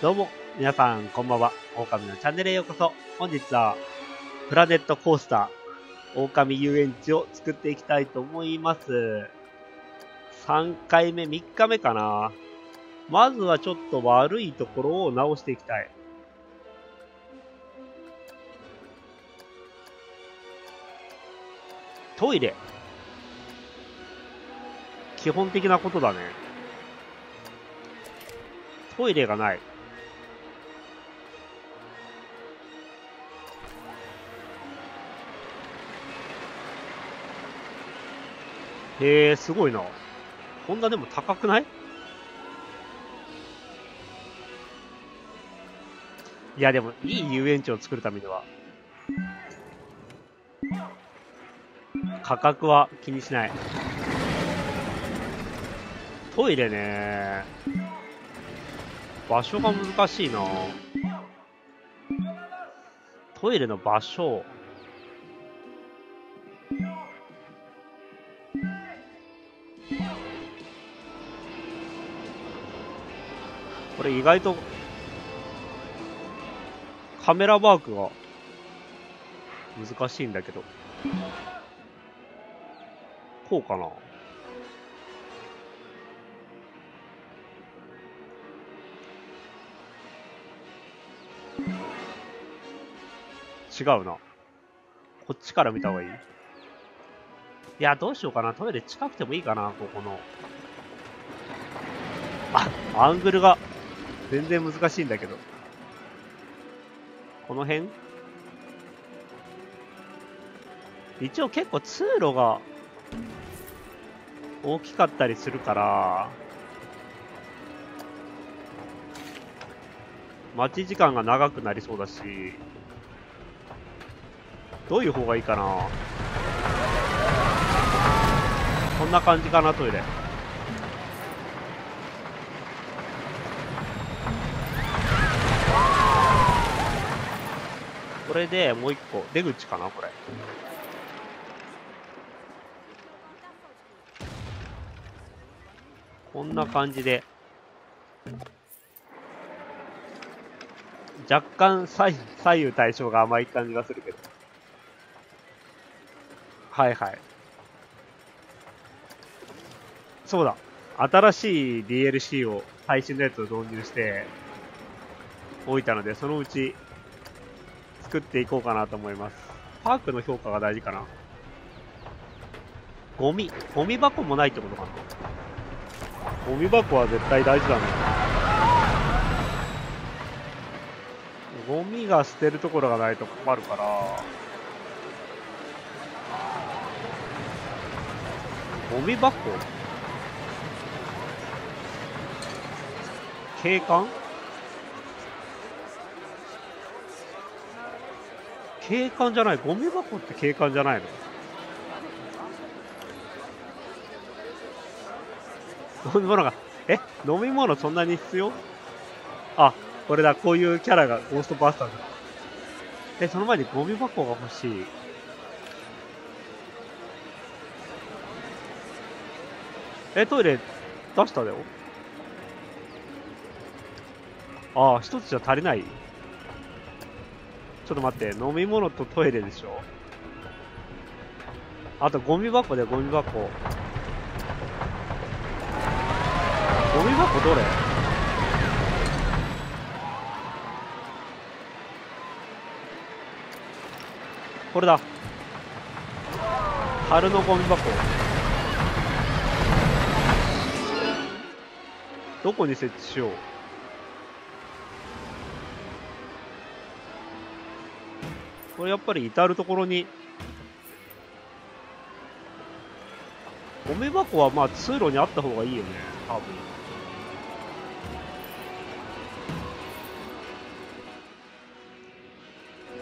どうも、皆さん、こんばんは。狼のチャンネルへようこそ。本日は、プラネットコースター、狼遊園地を作っていきたいと思います。3回目、3日目かな。まずはちょっと悪いところを直していきたい。トイレ。基本的なことだね。トイレがない。へえ、すごいな。こんなでも高くない？いや、でも、いい遊園地を作るためには、価格は気にしない。トイレね。場所が難しいな。トイレの場所。これ意外とカメラワークが難しいんだけど。こうかな違うな。こっちから見た方がいい？いや、どうしようかな。トイレ近くてもいいかな、ここの。あ、アングルが全然難しいんだけど。この辺？一応結構通路が大きかったりするから、待ち時間が長くなりそうだし、どういう方がいいかな？こんな感じかな、トイレ。これでもう一個、出口かな、これ。こんな感じで、若干左右対称が甘い感じがするけど。はいはい。そうだ。新しい DLC を、配信のやつを導入しておいたので、そのうち作っていこうかなと思います。パークの評価が大事かな。ゴミ、ゴミ箱もないってことかな。ゴミ箱は絶対大事だね。ゴミが捨てるところがないと困るから、ゴミ箱？景観景観じゃない。ゴミ箱って景観じゃないの？飲み物が、え？飲み物そんなに必要？あ、これだ、こういうキャラがゴーストバスターズ。え、その前にゴミ箱が欲しい。え、トイレ出しただよ。ああ、一つじゃ足りないちょっと待って、飲み物とトイレでしょ？あとゴミ箱でゴミ箱。ゴミ箱どれ？これだ。春のゴミ箱。どこに設置しよう？これやっぱり至る所に、ゴミ箱はまあ通路にあった方がいいよね、多分。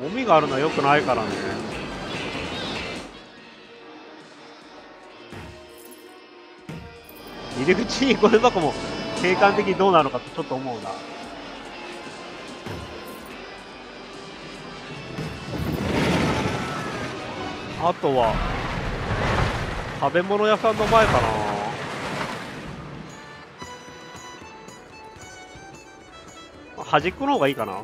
ゴミがあるのは良くないからね。入り口にゴミ箱も景観的にどうなのかとちょっと思うな。あとは、食べ物屋さんの前かな。端っこの方がいいかな。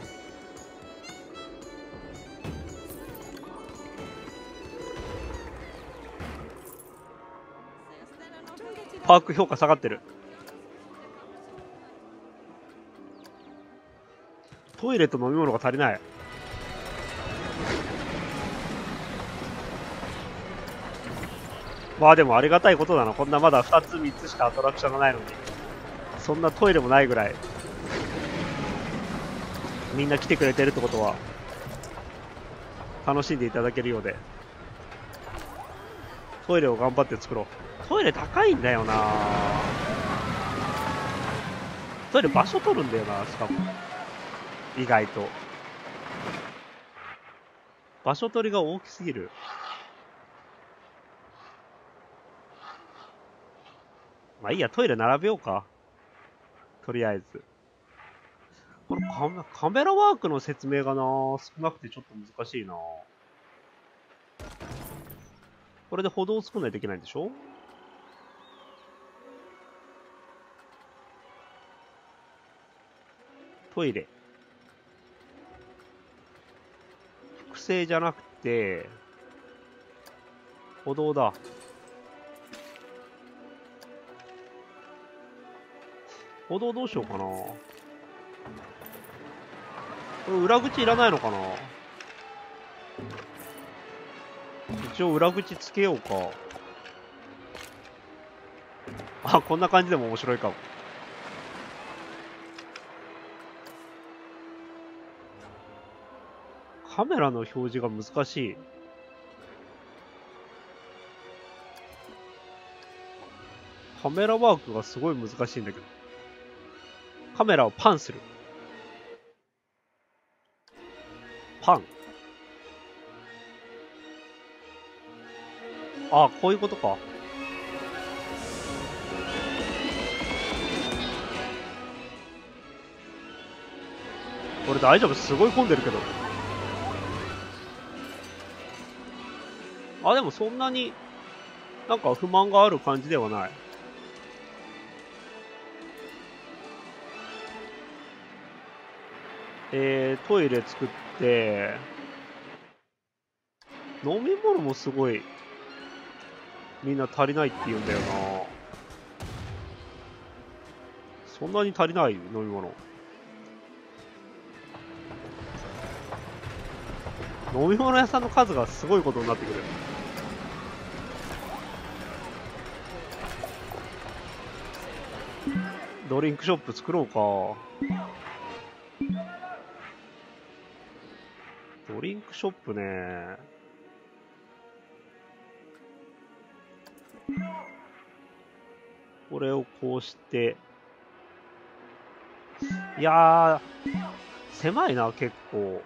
パーク評価下がってる。トイレと飲み物が足りない。まあでもありがたいことだな。こんなまだ2つ3つしかアトラクションがないのに。そんなトイレもないぐらい。みんな来てくれてるってことは。楽しんでいただけるようで。トイレを頑張って作ろう。トイレ高いんだよな。トイレ場所取るんだよなしかも。意外と。場所取りが大きすぎる。まあいいやトイレ並べようか。とりあえず。このカメカメラワークの説明がな。少なくてちょっと難しいな。これで歩道を作んないといけないんでしょ？トイレ。複製じゃなくて、歩道だ。歩道どうしようかな。これ裏口いらないのかな一応裏口つけようか。あ、こんな感じでも面白いかも。カメラの表示が難しい。カメラワークがすごい難しいんだけど。カメラをパンする。パン。ああ、こういうことか。これ大丈夫？すごい混んでるけど。あ、でもそんなに、なんか不満がある感じではない。えー、トイレ作って、飲み物もすごい、みんな足りないって言うんだよな。そんなに足りない飲み物。飲み物屋さんの数がすごいことになってくる。ドリンクショップ作ろうか。クショップね。これをこうして。いや、狭いな、結構。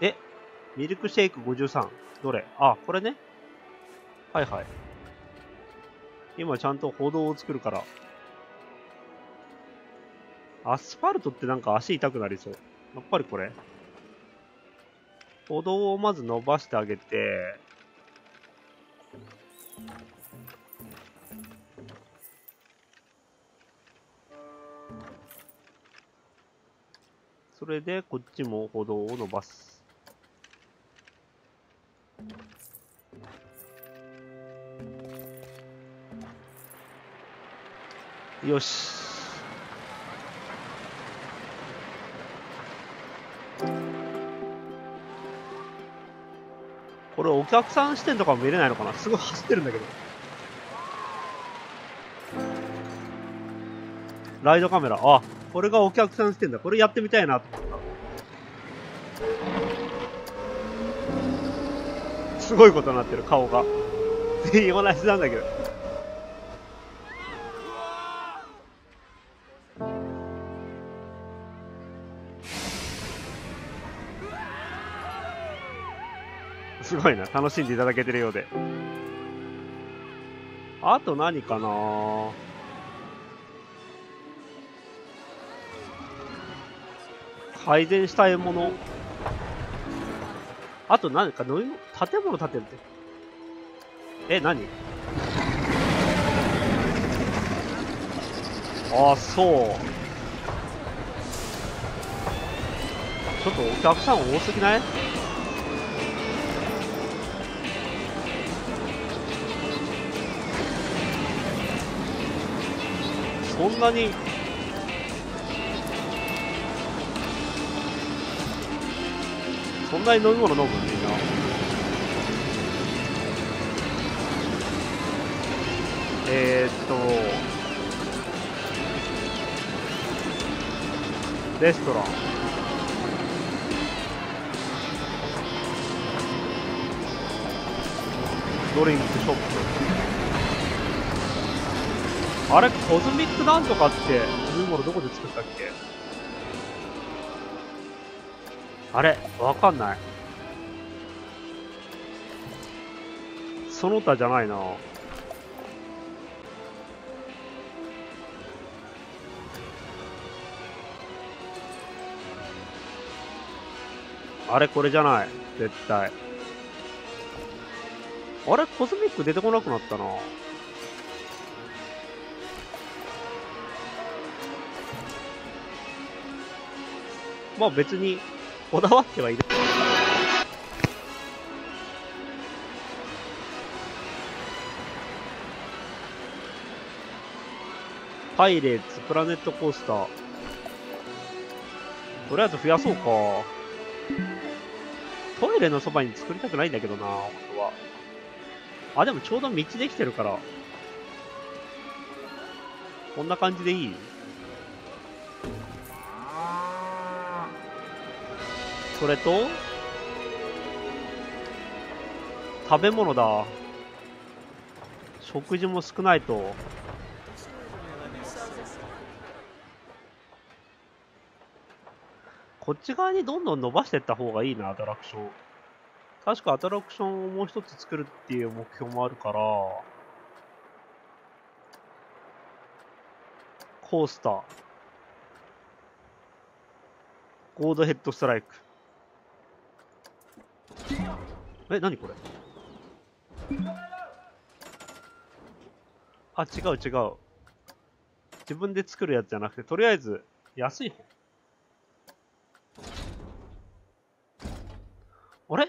えミルクシェイク53。どれ？あ、これね。はいはい。今ちゃんと歩道を作るから。アスファルトってなんか足痛くなりそう。やっぱりこれ。歩道をまず伸ばしてあげて、それでこっちも歩道を伸ばす。よし。これお客さん視点とかも見れないのかな？すごい走ってるんだけど。ライドカメラ。あ、これがお客さん視点だ。これやってみたいなと思った。すごいことになってる、顔が。全員同じなんだけど。ごいな。楽しんでいただけてるようで。あと何かな？改善したいもの。あと何か？飲み物、建物建てるって。え、何？あ、そう。ちょっとお客さん多すぎない？そんなに。そんなに飲み物飲むみんな。えー、っと。レストラン。ドリンクショップ。あれコズミックなんとかって飲み物どこで作ったっけ？あれわかんない。その他じゃないな。あれこれじゃない。絶対。あれコズミック出てこなくなったな。まあ別にこだわってはいる。パイレーツ、プラネットコースター。とりあえず増やそうか。トイレのそばに作りたくないんだけどな、本当は。あ、でもちょうど道できてるから。こんな感じでいい？それと、食べ物だ。食事も少ないと。こっち側にどんどん伸ばしていった方がいいな、アトラクション。確かアトラクションをもう一つ作るっていう目標もあるから、コースター。ゴードヘッドストライク。え、なにこれ？あ、違う違う。自分で作るやつじゃなくて、とりあえず、安い方。あれ？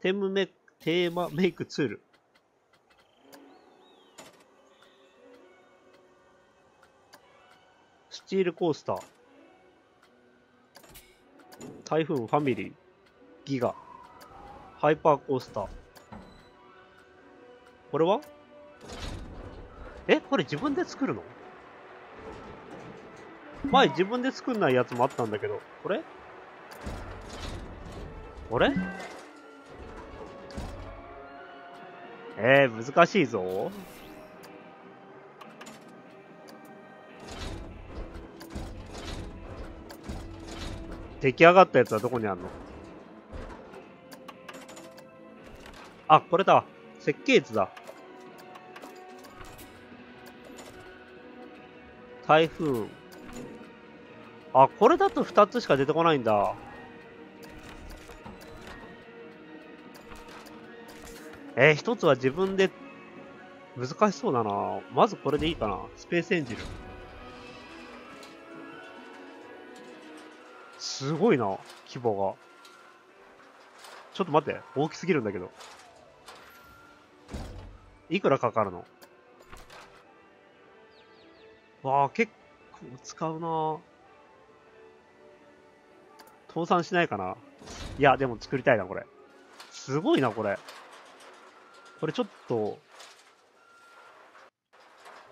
テームメテーマメイクツール。スチールコースター。台風ファミリー。ギガ。ハイパーコースター。これは？えこれ自分で作るの？前自分で作んないやつもあったんだけど、これ？これ？えー、難しいぞ。出来上がったやつはどこにあるの？あ、これだ。設計図だ。台風。あ、これだと2つしか出てこないんだ。えー、1つは自分で、難しそうだな。まずこれでいいかな。スペースエンジン。すごいな、規模が。ちょっと待って、大きすぎるんだけど。いくらかかるの？わあ、結構使うな倒産しないかないや、でも作りたいな、これ。すごいな、これ。これちょっと、こ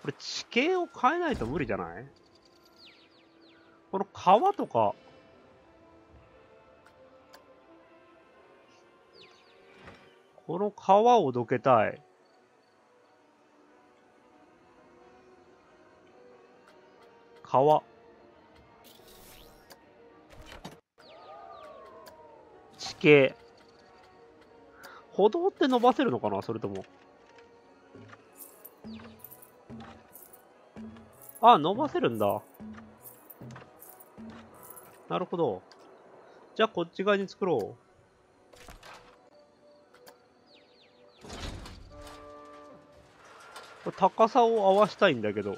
れ地形を変えないと無理じゃない？この川とか、この川をどけたい。川。地形。歩道って伸ばせるのかなそれとも。あ、伸ばせるんだ。なるほど。じゃあこっち側に作ろう。これ高さを合わしたいんだけど。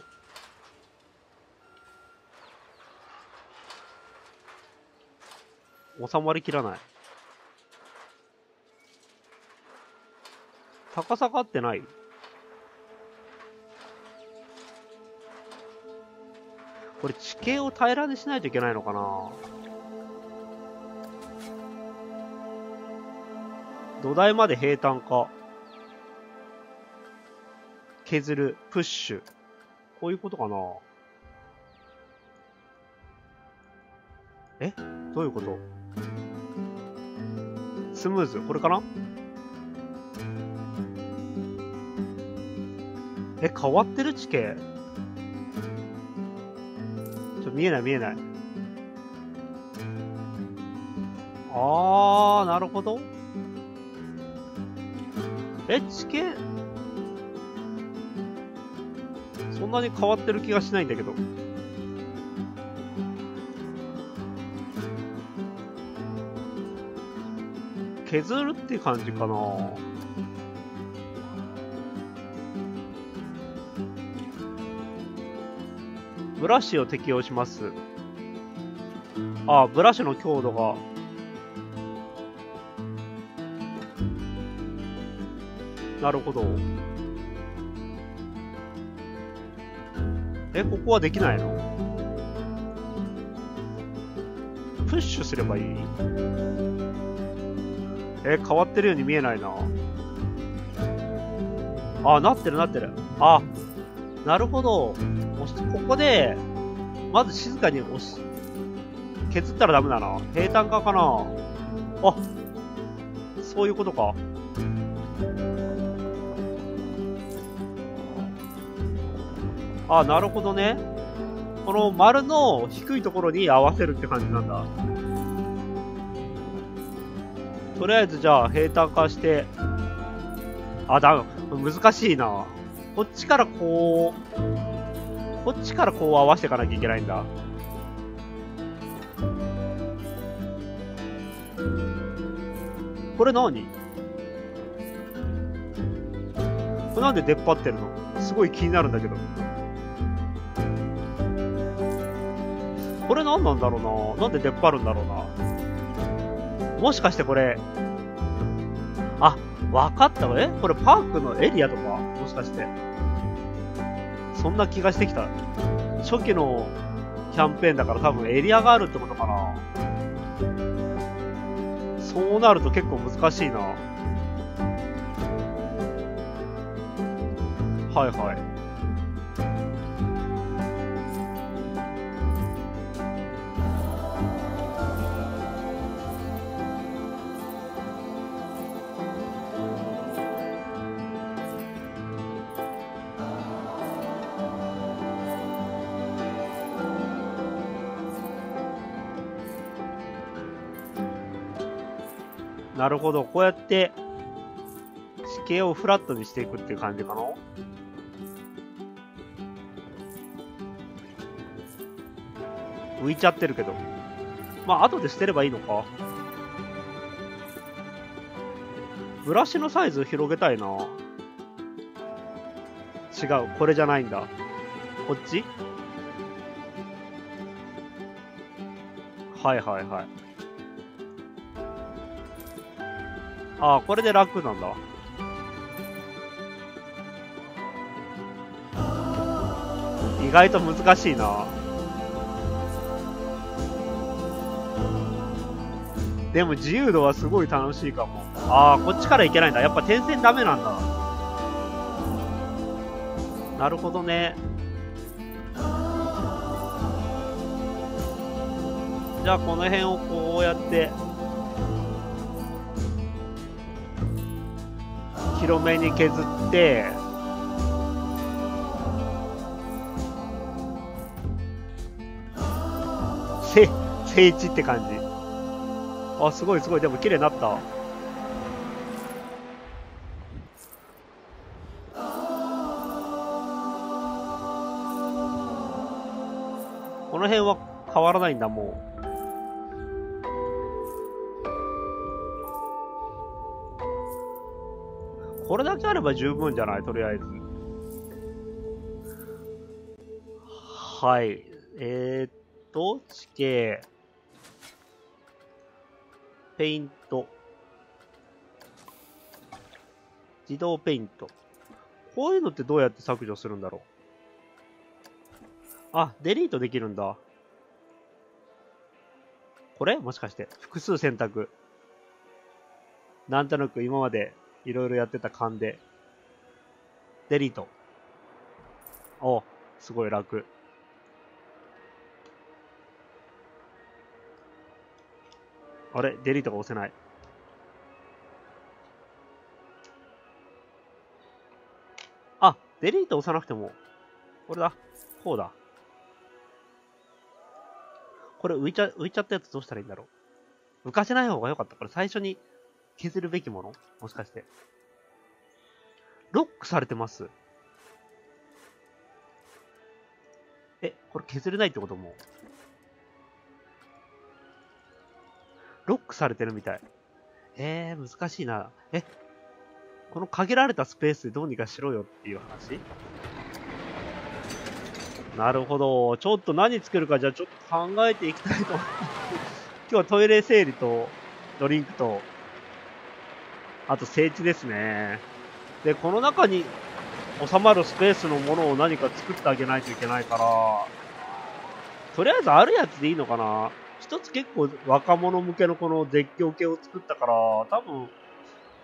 収まりきらない。高さが合ってないこれ地形を平らにしないといけないのかな土台まで平坦化。削る、プッシュ。こういうことかなえ？どういうこと？スムーズ。これかな？え、変わってる地形？ちょ、見えない見えない。あー、なるほど。え、地形？そんなに変わってる気がしないんだけど。削るって感じかなブラシを適用します。あ、ブラシの強度が。なるほど。え、ここはできないの？プッシュすればいい？え、変わってるように見えないな。あ、なってるなってる。あ、なるほど。ここで、まず静かに押し、削ったらダメだな。平坦化かなあ、そういうことか。あ、なるほどね。この丸の低いところに合わせるって感じなんだ。とりあえずじゃあ平坦化して、あ、だ、難しいな。こっちからこう、こっちからこう合わせていかなきゃいけないんだ。これ何？これなんで出っ張ってるの？すごい気になるんだけど。これ何なんだろうななんで出っ張るんだろうなもしかしてこれ、あ、わかったわ。えこれパークのエリアとか？もしかして。そんな気がしてきた。初期のキャンペーンだから多分エリアがあるってことかな。そうなると結構難しいな。はいはい。なるほど。こうやって、地形をフラットにしていくっていう感じかな？浮いちゃってるけど。まあ、後で捨てればいいのか。ブラシのサイズ広げたいな。違う。これじゃないんだ。こっち？はいはいはい。ああ、これで楽なんだ。意外と難しいな。でも自由度はすごい楽しいかも。ああ、こっちから行けないんだ。やっぱ点線ダメなんだ。なるほどね。じゃあこの辺をこうやって広めに削ってせ聖地って感じ。あすごいすごい。でも綺麗になった。この辺は変わらないんだもう。これだけあれば十分じゃない？とりあえず。はい。えー、っと、地形、ペイント、自動ペイント。こういうのってどうやって削除するんだろう？あ、デリートできるんだ。これ？もしかして。複数選択。なんとなく今までいろいろやってた勘で。デリート。お、すごい楽。あれ？デリートが押せない。あ、デリート押さなくても、これだ。こうだ。これ浮いちゃ、浮いちゃったやつどうしたらいいんだろう。浮かせない方が良かった。これ最初に削るべきもの？もしかして。ロックされてます？え、これ削れないってことも？ロックされてるみたい。えー、難しいな。え、この限られたスペースでどうにかしろよっていう話？なるほど。ちょっと何作るかじゃあちょっと考えていきたいと思います。今日はトイレ整理とドリンクと、あと整地ですね。で、この中に収まるスペースのものを何か作ってあげないといけないから、とりあえずあるやつでいいのかな一つ結構若者向けのこの絶叫系を作ったから、多分、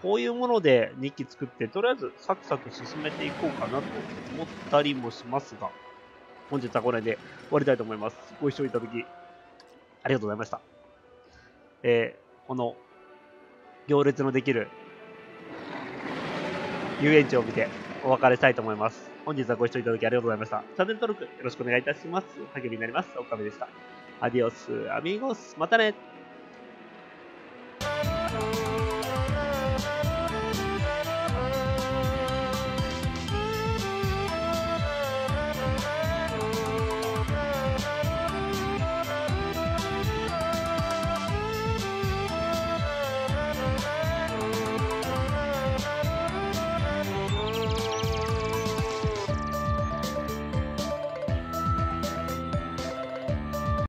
こういうもので2機作って、とりあえずサクサク進めていこうかなと思ったりもしますが、本日はこれで終わりたいと思います。ご視聴いただき、ありがとうございました。えー、この、行列のできる遊園地を見てお別れしたいと思います。本日はご視聴いただきありがとうございました。チャンネル登録よろしくお願いいたします。励みになります。おかみでした。アディオス、アミーゴス、またね